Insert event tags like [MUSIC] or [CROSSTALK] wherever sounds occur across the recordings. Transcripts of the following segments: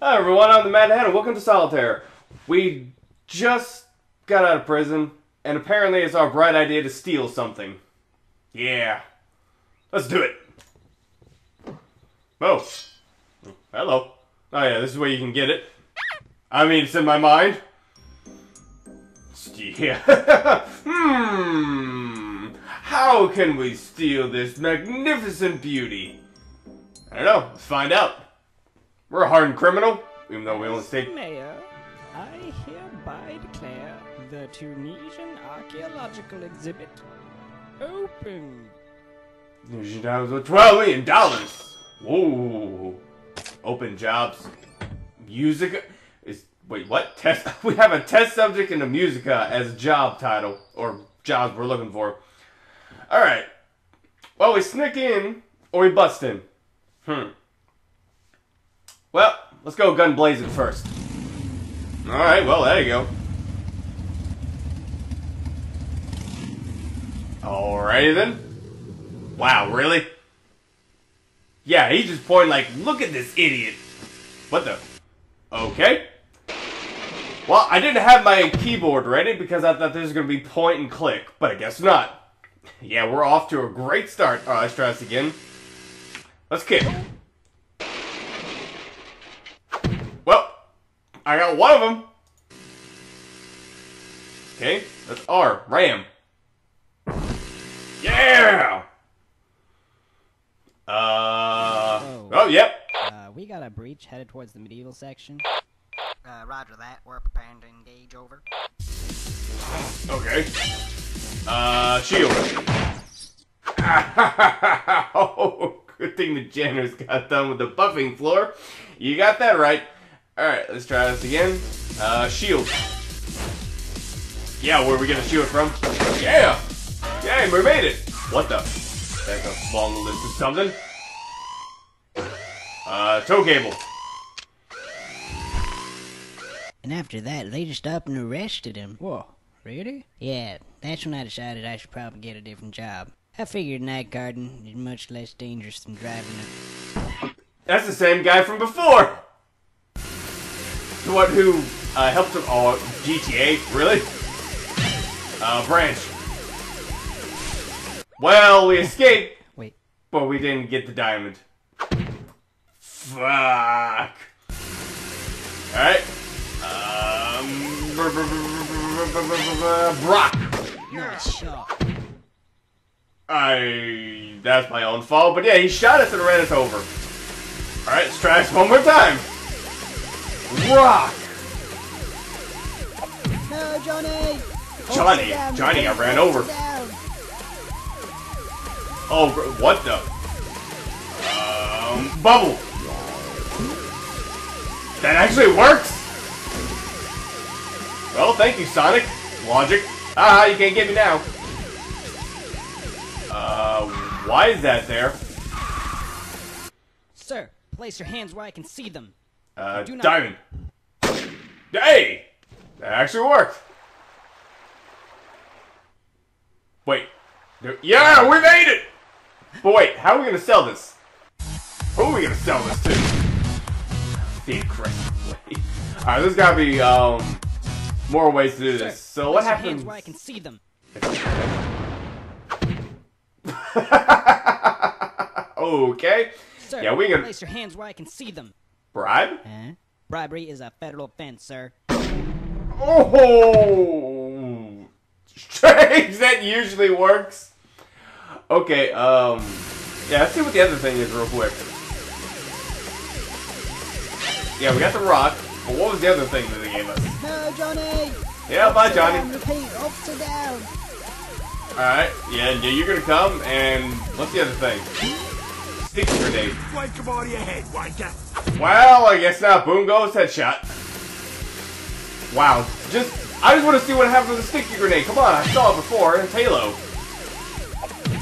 Hi everyone, I'm the Mad Hat and welcome to Solitary. We just got out of prison, and apparently it's our bright idea to steal something. Yeah. Let's do it. Oh. Hello. Oh yeah, this is where you can get it. I mean, it's in my mind. [LAUGHS] Yeah. hmm. How can we steal this magnificent beauty? I don't know. Let's find out. We're a hardened criminal, even though we only stayed. Mayor, I hereby declare the Tunisian archaeological exhibit open. Tunisian dollars with twelve million dollars. Whoa. Open jobs. Music is wait what test? [LAUGHS] We have a test subject in the musica as job title or jobs we're looking for. All right. Well, we sneak in or we bust in. Hmm. Well, let's go gun blazing first. Alright, well, there you go. Alrighty then. Wow, really? Yeah, he just pointing like, look at this idiot. What the? Okay. Well, I didn't have my keyboard ready because I thought this was going to be point and click, but I guess not. [LAUGHS] Yeah, we're off to a great start. Alright, let's try this again. Let's kick. Well, I got one of them. Okay, that's R. Ram. Yeah! Uh. Whoa. Oh, yep. Uh, we got a breach headed towards the medieval section. Uh, roger that. We're preparing to engage over. Okay. Uh, shield. [LAUGHS] oh, good thing the janitors got done with the buffing floor. You got that right. Alright, let's try this again. Uh, shield. Yeah, where are we gonna shield from? Yeah! Yeah, we made it! What the? That's a small list of something. Uh, tow cable. And after that, they just up and arrested him. Whoa, really? Yeah, that's when I decided I should probably get a different job. I figured night guarding is much less dangerous than driving a... That's the same guy from before! the one who uh, helped him. Oh, GTA, really? Uh, Branch. Well, we escaped. Wait. But we didn't get the diamond. Fuck. Alright. Um. Brock. You're a shot. I. That's my own fault, but yeah, he shot us and ran us over. Alright, let's try this one more time. Rock! No, Johnny! Johnny! Johnny I ran over. Oh, what the? Um, bubble! That actually works! Well, thank you, Sonic. Logic. Ah, you can't get me now. Uh, why is that there? sir, place your hands where I can see them. Uh, Do diamond. Hey! That actually worked. Wait. Yeah, we made it! But wait, how are we gonna sell this? Who are we gonna sell this to? The aggressive way. Alright, there's gotta be, um, more ways to do this. So place what happens? hands where I can see them. [LAUGHS] okay. Sir, Yeah, we can- place your hands where I can see them. Bribe? Huh? Bribery is a federal offense, sir. Oh, strange. [LAUGHS] That usually works. Okay. Um. Yeah. Let's see what the other thing is real quick. Yeah, we got the rock. But what was the other thing that they gave us? No, Johnny! Yeah, bye, Johnny. repeat, officer down! All right. Yeah, yeah, you're gonna come. And what's the other thing? Sticky grenade. Wake him out of your head, wanker! Well, I guess not. Boom goes headshot. Wow. Just, I just want to see what happens with a sticky grenade. Come on, I saw it before. It's Halo.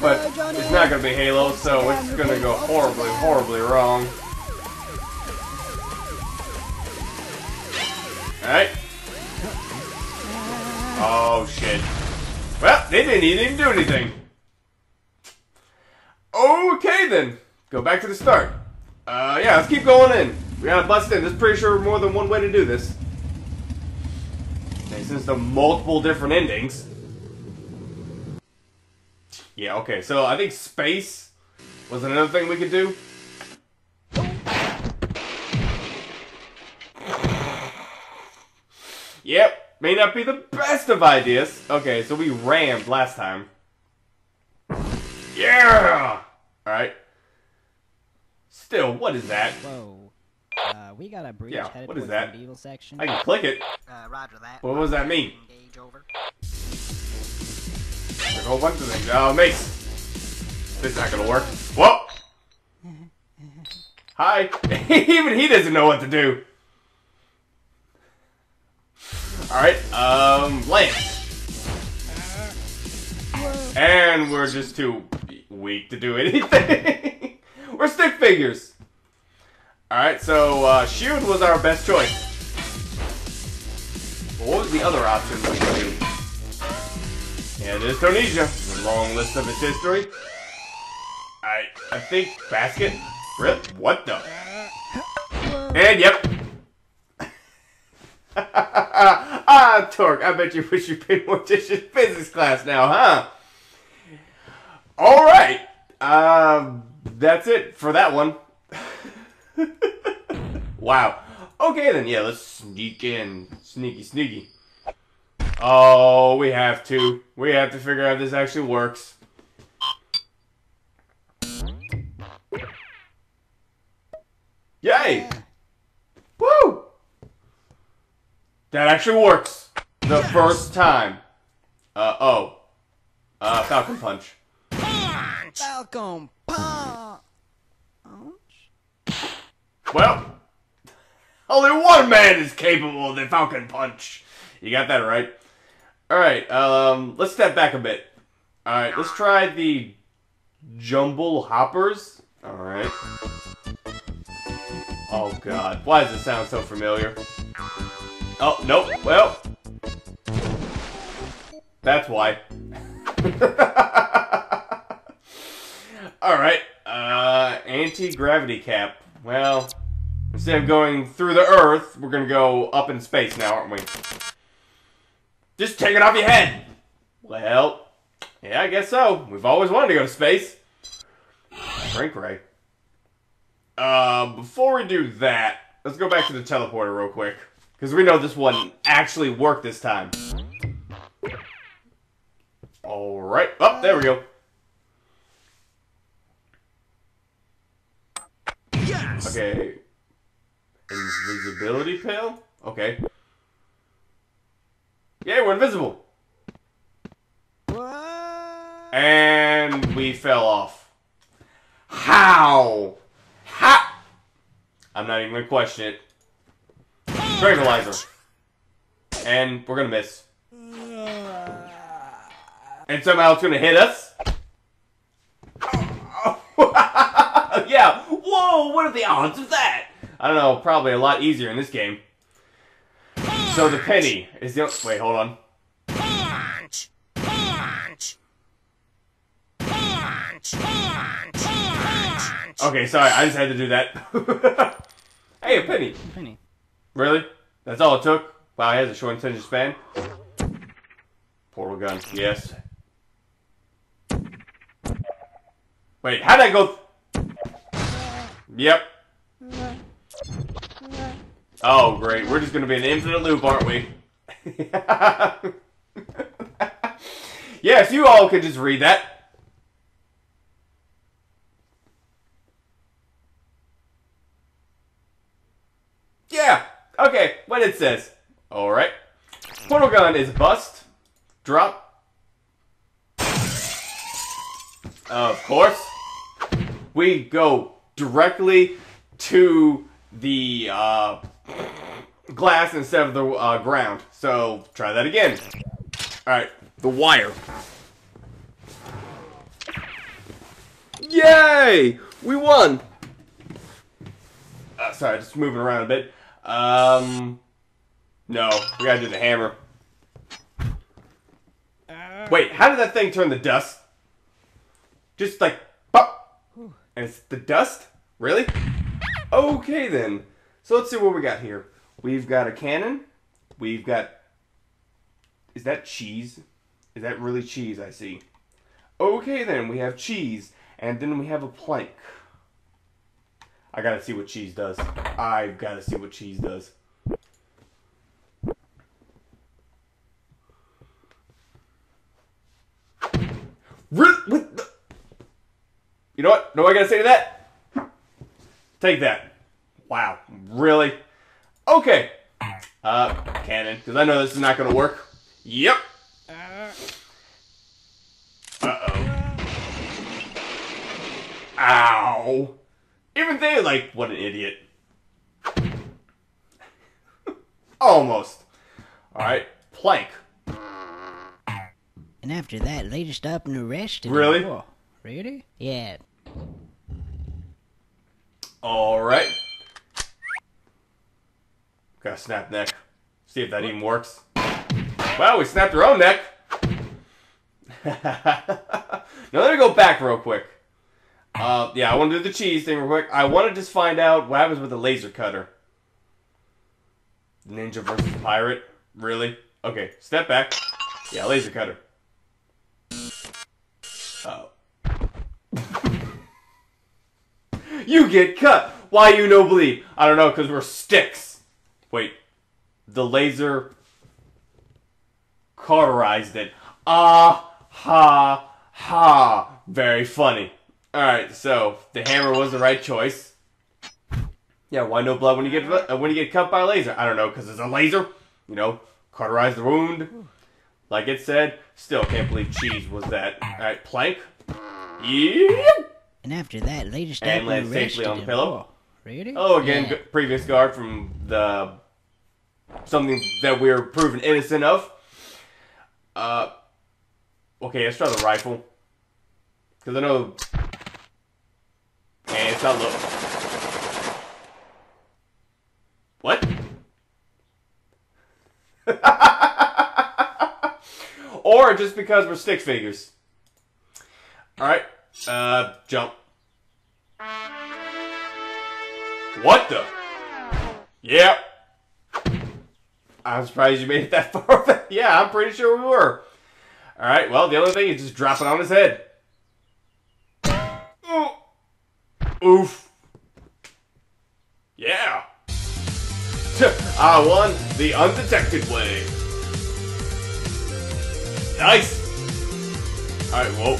But it's not going to be Halo, so it's going to go horribly, horribly wrong. Alright. Oh, shit. Well, they didn't even do anything. Okay, then. Go back to the start. Uh, yeah, let's keep going in. We gotta bust in. There's pretty sure more than one way to do this. Okay, since the multiple different endings. Yeah, okay, so I think space was another thing we could do. Yep, may not be the best of ideas. Okay, so we rammed last time. Yeah! Alright. Still, what is that? Whoa. Uh, we got a breach Yeah, headed what is that? the medieval section. I can click it. Uh, roger that. What does that mean? Engage over. There's a whole bunch of things. Oh, mace. This is not gonna work. Whoa! Hi. [LAUGHS] Even he doesn't know what to do. Alright, um, lance. And we're just too weak to do anything. [LAUGHS] we're stick figures. Alright, so, uh, shield was our best choice. What was the other option? Yeah, it is Tunisia. Long list of its history. I I think basket. Rip. What the? And yep. [LAUGHS] ah, Torque. I bet you wish you paid more attention to physics class now, huh? All right. Um, that's it for that one. wow. Okay then. Yeah, let's sneak in. Sneaky, sneaky. Oh, we have to. We have to figure out if this actually works. Yay! Woo! That actually works. The first time. Uh oh. Uh, Falcon Punch. Falcon punch. Well, only one man is capable of the Falcon Punch. You got that right. All right. Um, let's step back a bit. All right. Let's try the Jumble Hoppers. All right. Oh God, why does it sound so familiar? Oh nope. Well, that's why. [LAUGHS] All right. Uh, anti-gravity cap. Well, instead of going through the Earth, we're gonna go up in space now, aren't we? Just take it off your head. Well, yeah, I guess so. We've always wanted to go to space. Frank Ray. Uh, before we do that, let's go back to the teleporter real quick. Because we know this one actually worked this time. Alright. Oh, there we go. Yes! Okay. Invisibility pill? Okay. Yeah, we're invisible. And we fell off. How? How? I'm not even gonna question it. Tranquilizer. And we're gonna miss. [SIGHS] And somehow it's gonna hit us. yeah. Whoa, what are the odds of that? I don't know, probably a lot easier in this game. So the penny is the wait, hold on. Punch! Punch! Punch! Punch! Punch! Okay, sorry, I just had to do that. [LAUGHS] hey, a penny. Penny. Really? That's all it took? Wow, he has a short attention span. Portal gun, yes. Wait, how'd I go? Yep. Oh, great. We're just gonna be an infinite loop, aren't we? [LAUGHS] yes, you all could just read that. Yeah. Okay. What it says. All right. Portal gun is bust. Drop. Of course. We go directly to the uh, glass instead of the uh, ground. So try that again. All right. The wire. Yay! We won. Uh, sorry, just moving around a bit. Um, no, we gotta do the hammer. Wait, how did that thing turn the dust? Just like, pop, and it's the dust? Really? Okay then. So let's see what we got here. We've got a cannon. We've got. Is that cheese? Is that really cheese? I see. Okay, then we have cheese, and then we have a plank. I gotta see what cheese does. I've gotta see what cheese does. You know what? No, I gotta say to that? Take that. Wow. Really? Okay. Uh, cannon, because I know this is not gonna work. Yep. Uh-oh. Ow. Even they like, what an idiot. [LAUGHS] Almost. Alright, plank. And after that, just up and arrested him. Really? Whoa. Really? Yeah. Alright. Gotta snap neck. See if that even works. Well, we snapped our own neck. [LAUGHS] now let me go back real quick. Uh, yeah, I want to do the cheese thing real quick. I want to just find out what happens with the laser cutter. Ninja versus pirate? Really? Okay, step back. Yeah, laser cutter. You get cut. Why you no bleed? I don't know, because we're sticks. Wait. The laser cauterized it. Ah, ha, ha. Very funny. Alright, so the hammer was the right choice. Yeah, why no blood when you get uh, when you get cut by a laser? I don't know, because it's a laser. You know, cauterize the wound. Like it said, still can't believe cheese was that. Alright, plank. Yep. And after that, they just And up land safely on him. pillow. Really? Oh, again, Yeah. previous guard from the something that we are proven innocent of. Uh, okay, let's try the rifle because I know, and it's not low. What? [LAUGHS] or just because we're stick figures. All right, uh, jump. What the? Yep. I'm surprised you made it that [LAUGHS] far. yeah, I'm pretty sure we were. Alright, well, the other thing is just drop it on his head. Oof. Yeah. [LAUGHS] I won the undetected way. Nice. Alright, well,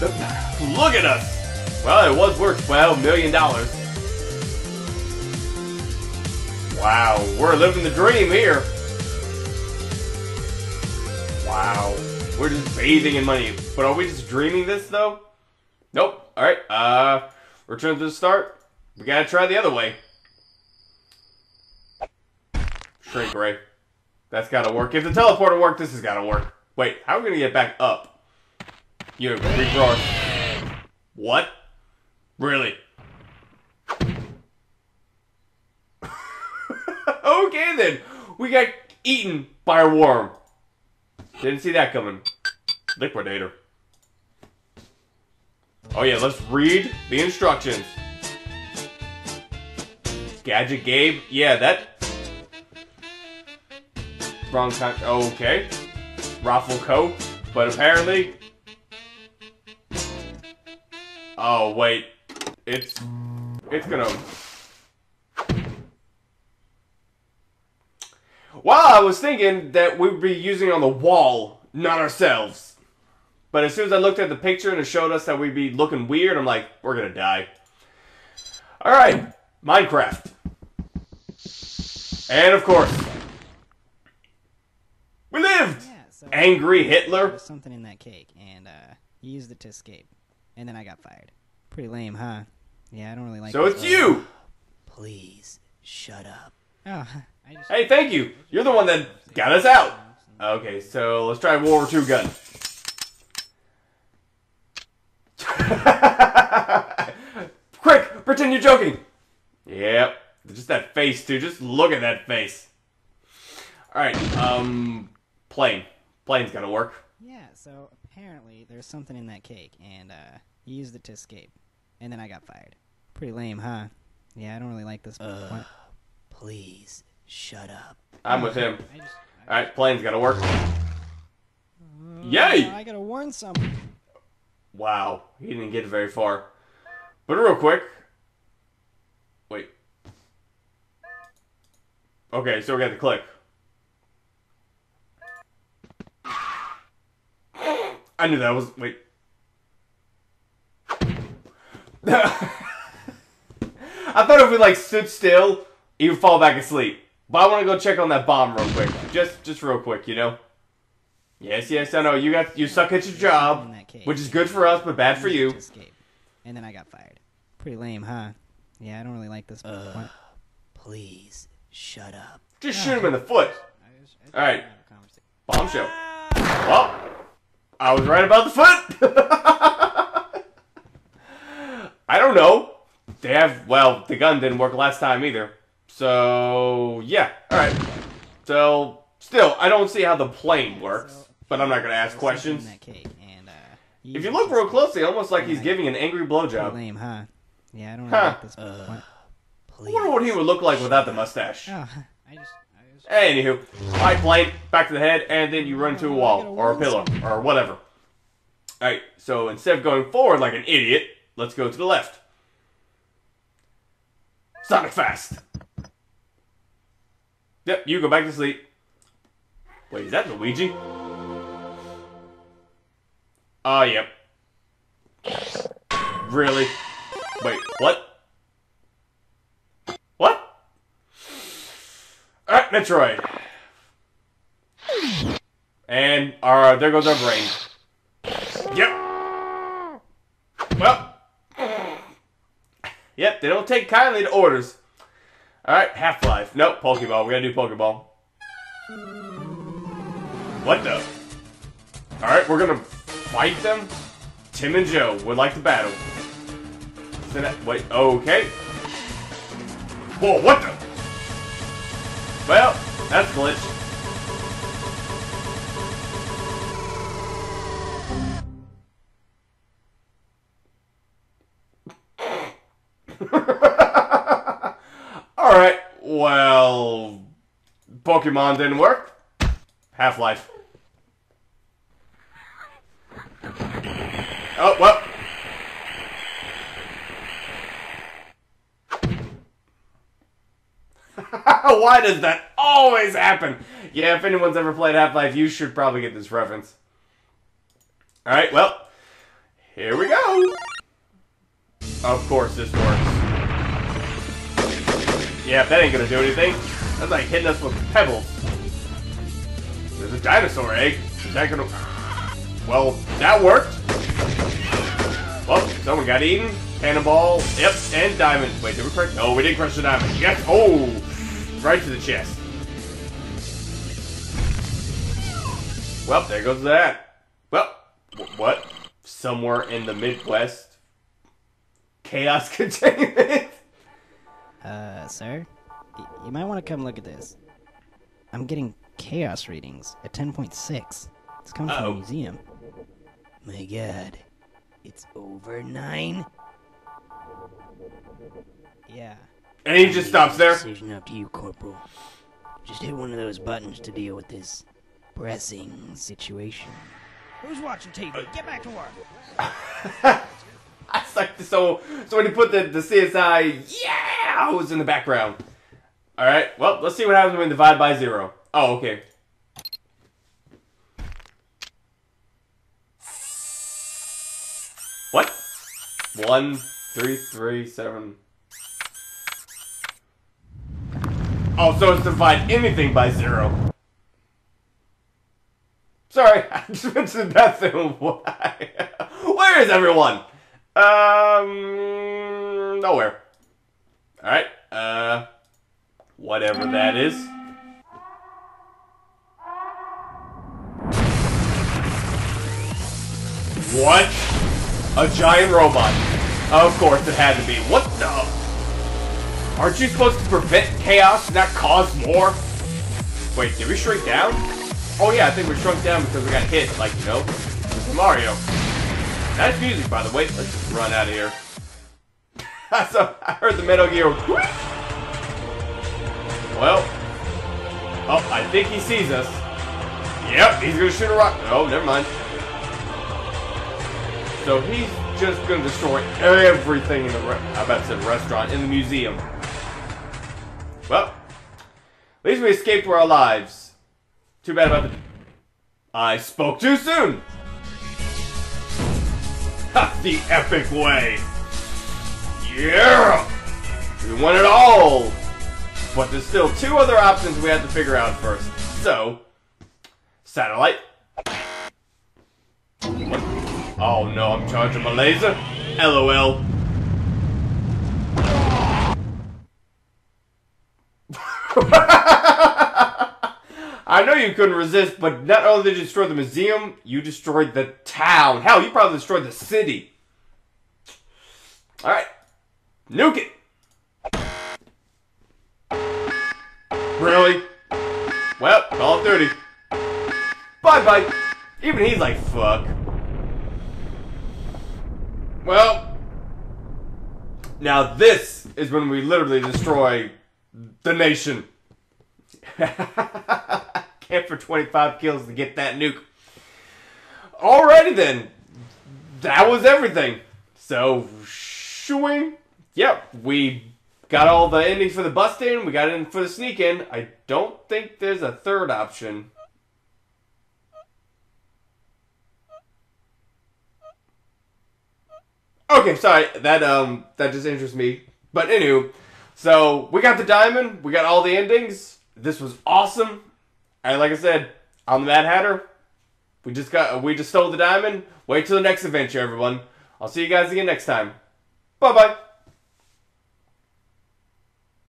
[LAUGHS] look at us. Well, it was worth $12 million. Wow, we're living the dream here. Wow, we're just bathing in money. But are we just dreaming this though? Nope. All right. Uh, return to the start. We gotta try the other way. Shrink ray. That's gotta work. If the teleporter worked, this has gotta work. Wait, how are we gonna get back up? You regrow. What? Really? [LAUGHS] okay then. We got eaten by a worm. Didn't see that coming. Liquidator. Oh yeah, let's read the instructions. Gadget Gabe. Yeah, that. Wrong time. Okay. Raffle Co. But apparently. Oh wait. It's. It's gonna. Well, I was thinking that we'd be using it on the wall, not ourselves. But as soon as I looked at the picture and it showed us that we'd be looking weird, I'm like, we're gonna die. Alright, Minecraft. And of course, we lived! Yeah, so Angry there Hitler. was something in that cake, and uh, you used it to escape. And then I got fired. Pretty lame, huh? Yeah, I don't really like So it's one. you! Please, shut up. Oh, [LAUGHS] I just... Hey, thank you! You're the one that got us out! Okay, so let's try World War II gun. [LAUGHS] Quick, pretend you're joking. Yep, just that face too. Just look at that face. All right, um, plane. Plane's gotta work. Yeah, so apparently there's something in that cake, and uh, you used it to escape. And then I got fired. Pretty lame, huh? Yeah, I don't really like this. What? Please shut up. I'm with him. I just. All right, plane's gotta work. I, Yay! I gotta warn someone. Wow, he didn't get very far. But real quick. Wait. Okay, so we got the click. I knew that was. Wait. [LAUGHS] I thought if we like stood still, he would fall back asleep. But I want to go check on that bomb real quick. Just, just real quick, you know. Yes, yes, I know. You got you suck at your job, In that cave. which is good for us, but bad for you. Escape. And then I got fired. Pretty lame, huh? Yeah, I don't really like this. one. Please shut up. Just shoot him in the foot. I just- I just All right. wanna have a conversation. Bombshell. Well, I was right about the foot. [LAUGHS] I don't know. They have well, the gun didn't work last time either. So yeah, all right. So still, I don't see how the plane works, but I'm not gonna ask questions. In that cake, and uh, If you look real closely, almost like he's giving an angry Pretty blowjob. lame, huh? Yeah, I don't really Huh. like this. one. I wonder what he would look like without the mustache. Oh, [LAUGHS] I just, I just. Anywho, alright, plane, back to the head, and then you run into a wall, or a pillar, or whatever. Alright, so instead of going forward like an idiot, let's go to the left. Sonic Fast! Yep, you go back to sleep. Wait, is that Luigi? Oh, yep. Really? Wait, what? What? Alright, Metroid. And our there goes our brain. Yep. Well. Yep, they don't take kindly to orders. Alright, Half Life. Nope, Pokeball. We gotta do Pokeball. What the? Alright, we're gonna fight them. Tim and Joe would like to battle. Wait, okay. Whoa, what the? Well, that's glitch. Pokemon didn't work. Half Life. Oh, well. [LAUGHS] Why does that always happen? Yeah, if anyone's ever played Half Life, you should probably get this reference. Alright, well, here we go. Of course, this works. Yeah, that ain't gonna do anything. That's like hitting us with pebbles. There's a dinosaur egg. Is that gonna. Well, that worked. Well, someone got eaten. Cannonball. Yep, and diamond. Wait, did we crush? No, we didn't crush the diamond. Yes. Oh, right to the chest. Well, there goes that. Well, what? Somewhere in the Midwest. Chaos [LAUGHS] containment. Uh, sir, you might want to come look at this. I'm getting chaos readings at 10.6. It's coming from Uh-oh. a museum. My God, it's over nine. Yeah. And he just stops there. Decision up to you, Corporal. Just hit one of those buttons to deal with this pressing situation. Who's watching TV? Uh, Get back to work. [LAUGHS] I like the so so when he put the, the CSI yeah was in the background. Alright, well, let's see what happens when we divide by zero. Oh, okay. What? One, three, three, seven. Oh, so it's divide anything by zero. Sorry, [LAUGHS] I just went to the bathroom. [LAUGHS] [LAUGHS] Where is everyone? Um, nowhere. All right. Uh, whatever that is. What? A giant robot. Of course it had to be. What the? Aren't you supposed to prevent chaos, and not cause more? Wait, did we shrink down? Oh yeah, I think we shrunk down because we got hit, like, you know, with Mario. Nice music, by the way. Let's just run out of here. [LAUGHS] so, I heard the Metal Gear. Oh, I think he sees us. Yep, he's gonna shoot a rock. Oh, never mind. So he's just gonna destroy everything in the I about say restaurant in the museum. Well, at least we escaped with our lives. Too bad about the. I spoke too soon. Ha! The epic way. Yeah. We won it all. But there's still two other options we have to figure out first. So, satellite. What? Oh no, I'm charging my laser. LOL. [LAUGHS] I know you couldn't resist, but not only did you destroy the museum, you destroyed the town. Hell, you probably destroyed the city. Alright. Nuke it. Really? Well, Call of Duty. Bye bye. Even he's like, fuck. Well, now this is when we literally destroy the nation. [LAUGHS] Camp for 25 kills to get that nuke. Alrighty then. That was everything. So, shooing. Yep, we got all the endings for the bust in. We got in for the sneak in. I don't think there's a third option. Okay, sorry. That um that just interests me. But anywho, so we got the diamond. We got all the endings. This was awesome. And like I said, I'm the Mad Hatter. We just got we just stole the diamond. Wait till the next adventure, everyone. I'll see you guys again next time. Bye bye.